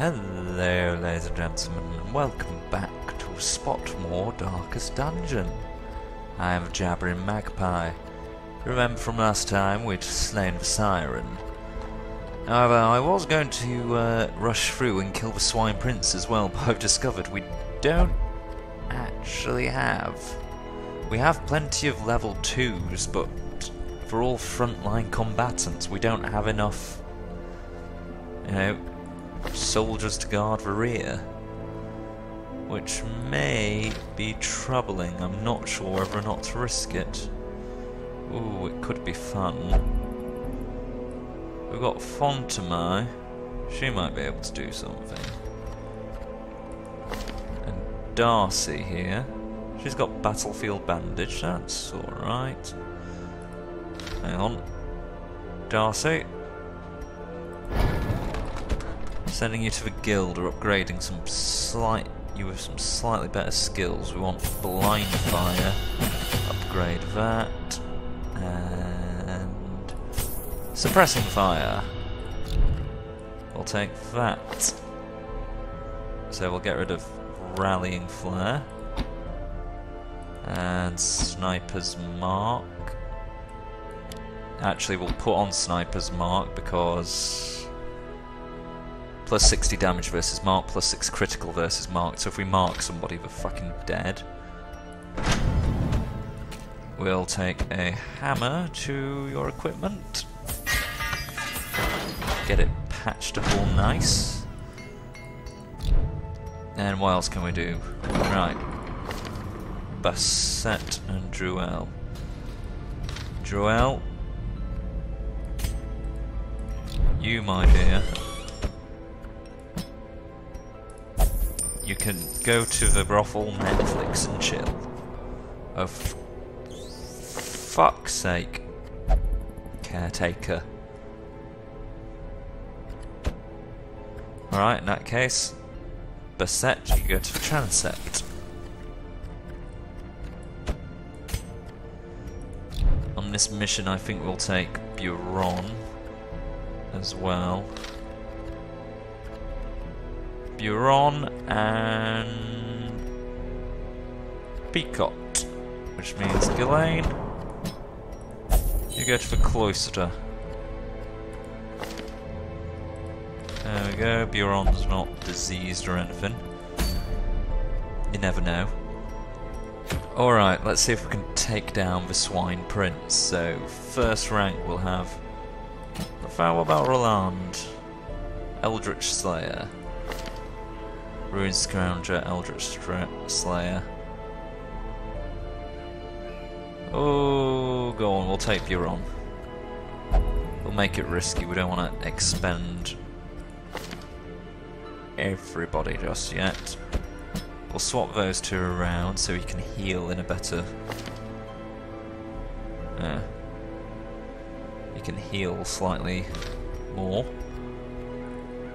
Hello, ladies and gentlemen, and welcome back to Spotmore Darkest Dungeon. I am Jabbering Magpie. Remember from last time we'd slain the Siren. However, I was going to uh, rush through and kill the Swine Prince as well, but I've discovered we don't actually have. We have plenty of level 2s, but for all frontline combatants, we don't have enough, you know, soldiers to guard the rear. Which may be troubling. I'm not sure whether or not to risk it. Ooh, it could be fun. We've got Fontamai. She might be able to do something. And Darcy here. She's got Battlefield Bandage, that's alright. Hang on. Darcy, Sending you to the guild or upgrading some slight you with some slightly better skills. We want blind fire. Upgrade that. And suppressing fire. We'll take that. So we'll get rid of rallying flare. And sniper's mark. Actually we'll put on sniper's mark because plus 60 damage versus mark, plus 6 critical versus mark. So if we mark somebody, we're fucking dead. We'll take a hammer to your equipment. Get it patched up all nice. And what else can we do? Right. Basset and Druel. Druel. You, my dear, you can go to the brothel, Netflix, and chill. Oh, fuck's sake. Caretaker. Alright, in that case, Basset, you go to the transept. On this mission, I think we'll take Buron as well. Buron and Peacock, which means Ghislaine, you go to the cloister. There we go, Buron's not diseased or anything. You never know. Alright, let's see if we can take down the Swine Prince. So, first rank we'll have... How about Roland? Eldritch Slayer. Ruin Scrounger, Eldritch Slayer. Oh, go on, we'll take you on. We'll make it risky, we don't want to expend everybody just yet. We'll swap those two around so he can heal in a better... Uh, he can heal slightly more.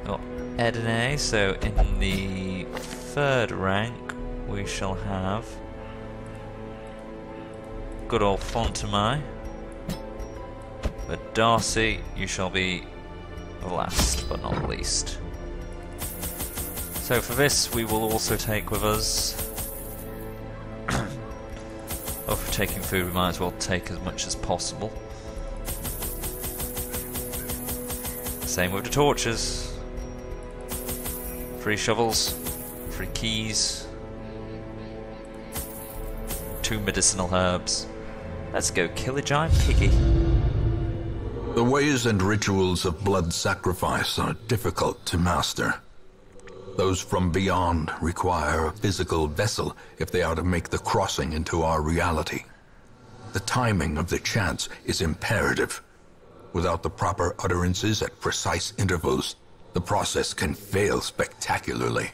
Oh, Edene, so in the third rank we shall have good old Fontamai. But Darcy, you shall be last but not least. So for this we will also take with us Oh, for taking food we might as well take as much as possible. Same with the torches. Free shovels, free keys, two medicinal herbs. Let's go kill a giant piggy. The ways and rituals of blood sacrifice are difficult to master. Those from beyond require a physical vessel if they are to make the crossing into our reality. The timing of the chants is imperative. Without the proper utterances at precise intervals, the process can fail spectacularly.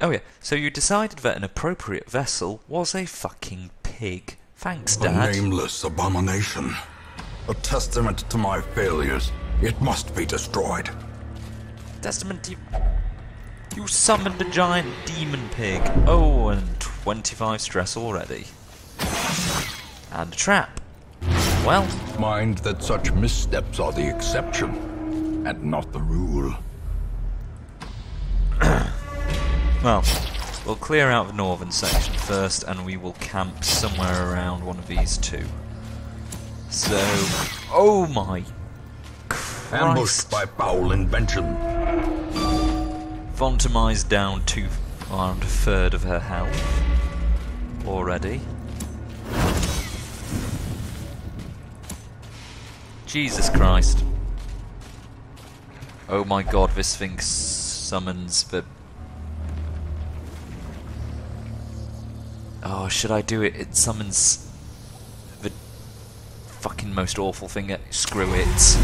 Oh yeah, so you decided that an appropriate vessel was a fucking pig. Thanks, Dad. A nameless abomination. A testament to my failures. It must be destroyed. Testament to... You summoned a giant demon pig. Oh, and 25 stress already. And a trap. Well... Mind that such missteps are the exception and not the rule. Well, we'll clear out the northern section first, and we will camp somewhere around one of these two. So, oh my Ambushed Christ! by foul invention. Fontamai's down to around a third of her health already. Jesus Christ. Oh my god, this thing summons the... Oh, should I do it? It summons the fucking most awful thing. Screw it.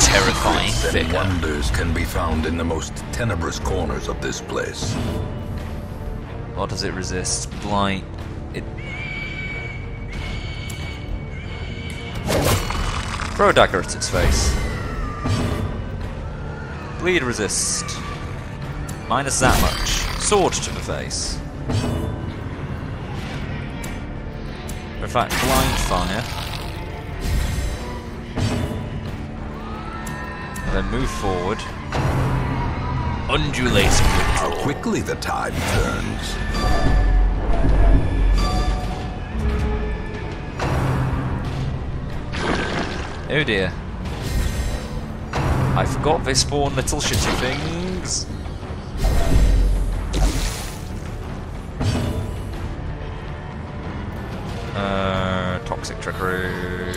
Terrifying figure. wonders can be found in the most tenebrous corners of this place. What does it resist? Blight. It. Throw a dagger at its face. Bleed resist. Minus that much. Sword to the face. In fact, blind fire. And then move forward. Undulating How quickly the tide turns. Oh dear. I forgot they spawn little shitty things. Uh, toxic trickery.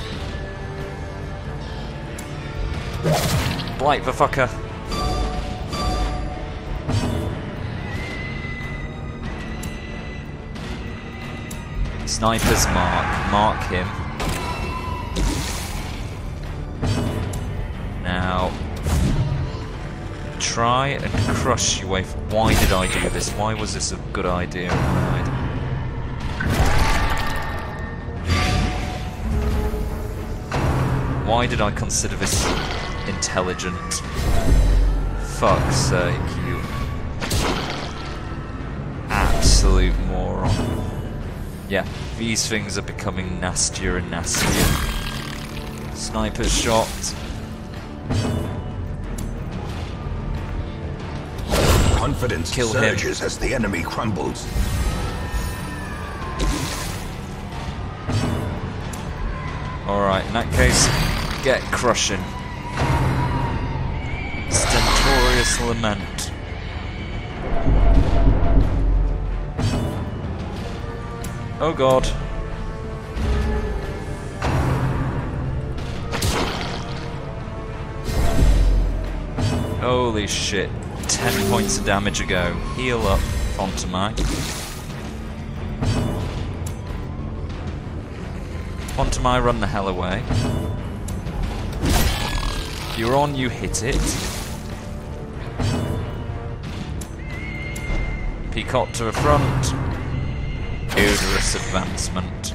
Blight the fucker. Sniper's mark. Mark him. Try and crush you way. f- Why did I do this? Why was this a good idea? Why did I consider this intelligent? Fuck's sake, you absolute moron. Yeah, these things are becoming nastier and nastier. Sniper shot. Confidence Kill him. surges as the enemy crumbles. Alright, in that case, get crushing. Stentorious lament. Oh god. Holy shit. 10 points of damage ago. Heal up, Fontamai. Fontamai, run the hell away. You're on, you hit it. Peacock to the front. Odorous advancement.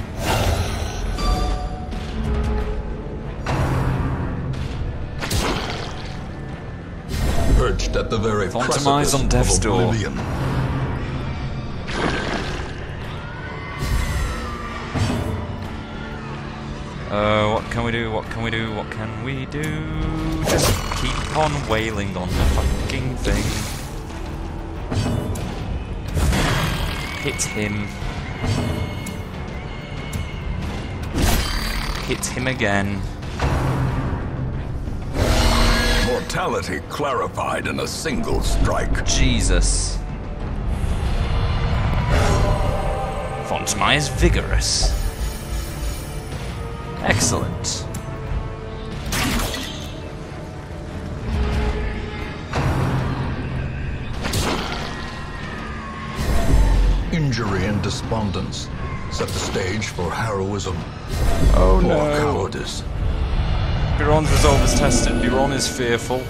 Perched at the very precipice on death's of door. oblivion. Uh, what can we do? What can we do? What can we do? Just keep on wailing on the fucking thing. Hit him. Hit him again. Mortality clarified in a single strike. Jesus. Fontamai is vigorous. Excellent. Injury and despondence set the stage for heroism Oh or cowardice. Biron's resolve is tested. Biron is fearful.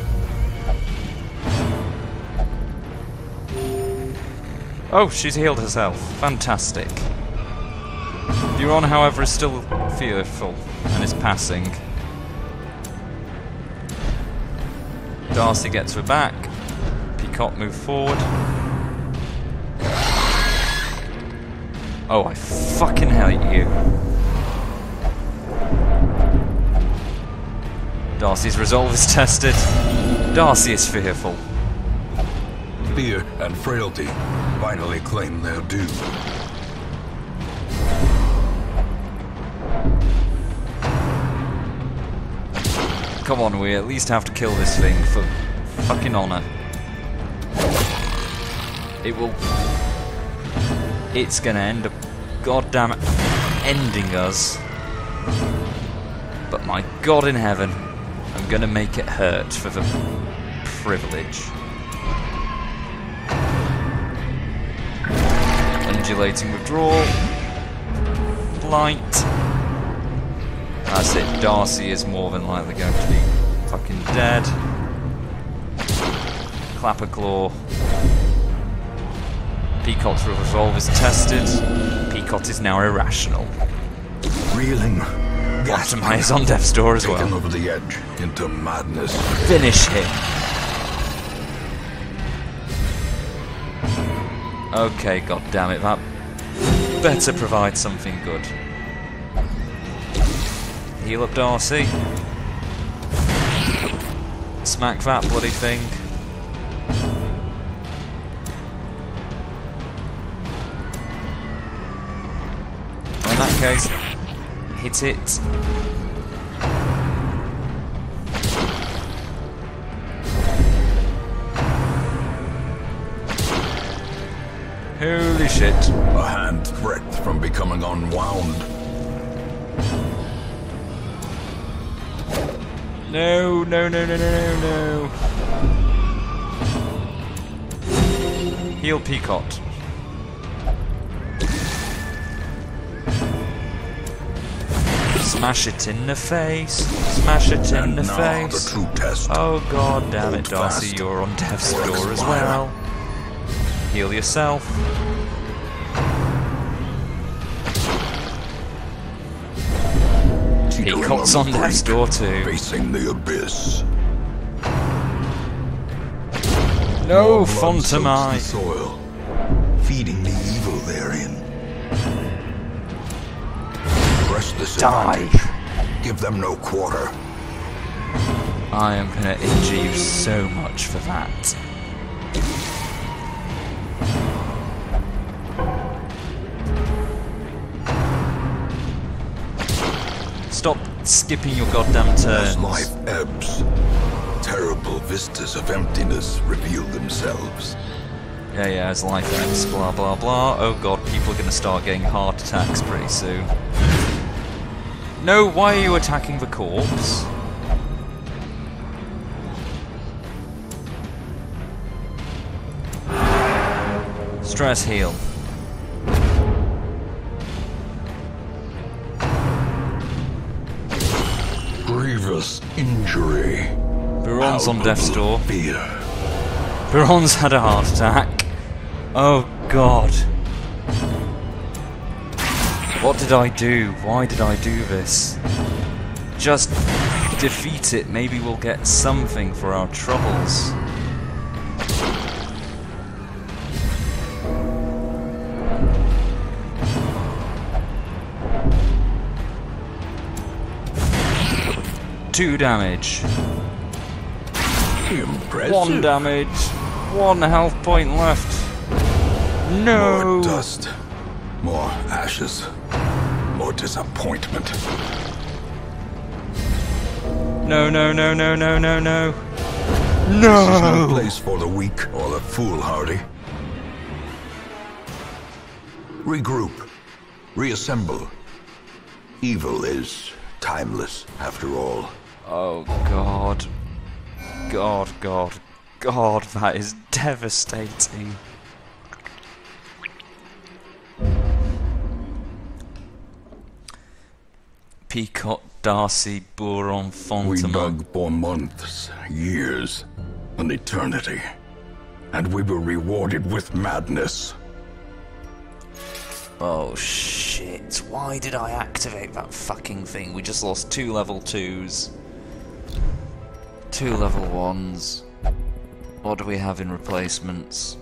Oh, she's healed herself. Fantastic. Biron, however, is still fearful and is passing. Darcy gets her back. Peacock move forward. Oh, I fucking hate you. Darcy's resolve is tested. Darcy is fearful. fear and frailty finally claim their due. Come on, we at least have to kill this thing for fucking honor. It will... It's gonna end up, goddamn it, ending us. But my god in heaven, I'm gonna make it hurt for the privilege. Undulating withdrawal. Blight. That's it, Darcy is more than likely going to be fucking dead. Clapper Claw. Peacock's resolve is tested. Peacock is now irrational. Reeling, Optimize is on death's door as well. over the edge into madness. Finish him. Okay, god damn it, that better provide something good. Heal up Darcy. Smack that bloody thing. In that case, hit it. Holy shit. A hand's breadth from becoming unwound. No, no, no, no, no, no, no. Heal Peacock. Smash it in the face. Smash it in And the the face. test. Oh god damn it, Darcy, fast. you're on death's Or door as well. Heal yourself. Peacock's on death's door too. Facing the abyss. No, Fontamai. soil, feeding the Press this Die. Give them no quarter. I am gonna injure you so much for that. Stop skipping your goddamn As turns. life ebbs, terrible vistas of emptiness reveal themselves. Yeah, yeah, as life ends, blah blah blah. Oh god, people are gonna start getting heart attacks pretty soon. No, why are you attacking the corpse? Stress heal. Grievous injury. Biron's on death's door. Fear. Biron's had a heart attack. Oh god. What did I do? Why did I do this? Just defeat it. Maybe we'll get something for our troubles. Two damage. Impressive. One damage. One health point left. No. More dust. More ashes. More disappointment. No, no, no, no, no, no, no. This is no No. place for the weak or the foolhardy. Regroup. Reassemble. Evil is timeless, after all. Oh god. God, God, God, that is devastating. Peacock, Darcy, Boron, We Fontamai. dug for months, years, an eternity. And we were rewarded with madness. Oh shit, why did I activate that fucking thing? We just lost two level twos. Two level ones. What do we have in replacements?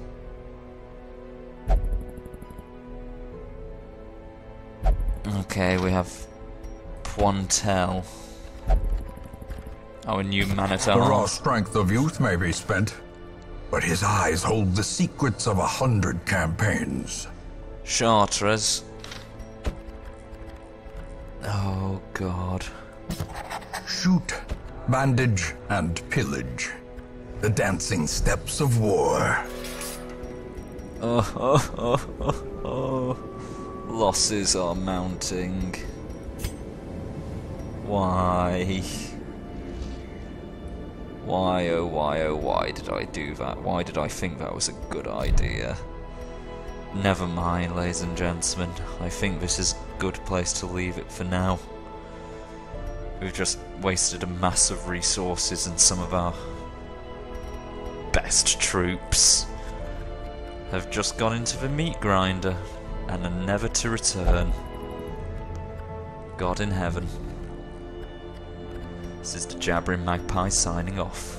Okay, we have Pointel. Our new man at The raw strength of youth may be spent, but his eyes hold the secrets of a hundred campaigns. Chartres. Oh, God. Shoot, bandage, and pillage. The dancing steps of war. Oh, oh, oh, oh, oh. Losses are mounting. Why? Why, oh, why, oh, why did I do that? Why did I think that was a good idea? Never mind, ladies and gentlemen. I think this is a good place to leave it for now. We've just wasted a mass of resources and some of our best troops have just gone into the meat grinder and are never to return. God in heaven. This is the Jabbering Magpie signing off.